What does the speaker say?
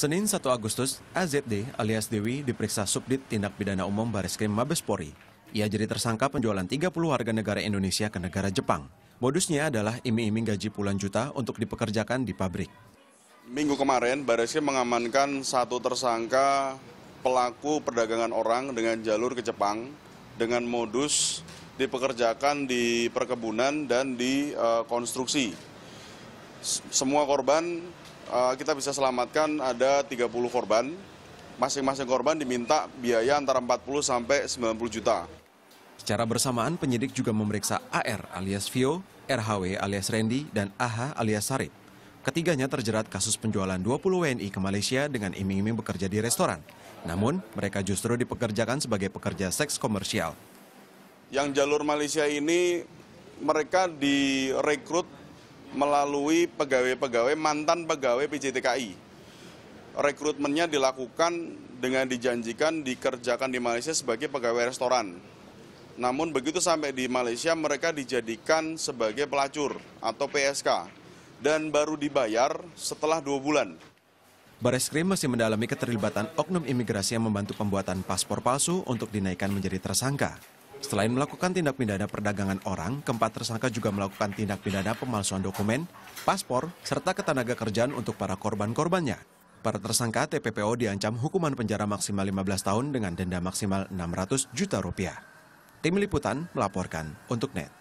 Senin 1 Agustus, AZD alias Dewi diperiksa Subdit Tindak Pidana Umum Bareskrim Mabespori. Ia jadi tersangka penjualan 30 warga negara Indonesia ke negara Jepang. Modusnya adalah iming-iming gaji puluhan juta untuk dipekerjakan di pabrik. Minggu kemarin, Bareskrim mengamankan satu tersangka pelaku perdagangan orang dengan jalur ke Jepang dengan modus dipekerjakan di perkebunan dan di uh, konstruksi. Semua korban uh, kita bisa selamatkan ada 30 korban. Masing-masing korban diminta biaya antara 40 sampai 90 juta. Secara bersamaan, penyidik juga memeriksa AR alias Vio, RHW alias Randy, dan AH alias Sarip. Ketiganya terjerat kasus penjualan 20 WNI ke Malaysia dengan iming-iming bekerja di restoran. Namun, mereka justru dipekerjakan sebagai pekerja seks komersial. Yang jalur Malaysia ini mereka direkrut melalui pegawai-pegawai mantan pegawai PJTKI. Rekrutmennya dilakukan dengan dijanjikan dikerjakan di Malaysia sebagai pegawai restoran. Namun begitu sampai di Malaysia mereka dijadikan sebagai pelacur atau PSK dan baru dibayar setelah dua bulan. Bareskrim masih mendalami keterlibatan oknum imigrasi yang membantu pembuatan paspor palsu untuk dinaikkan menjadi tersangka. Selain melakukan tindak pidana perdagangan orang, keempat tersangka juga melakukan tindak pidana pemalsuan dokumen, paspor, serta ketenaga kerjaan untuk para korban-korbannya. Para tersangka TPPO diancam hukuman penjara maksimal 15 tahun dengan denda maksimal 600 juta rupiah. Tim Liputan melaporkan untuk NET.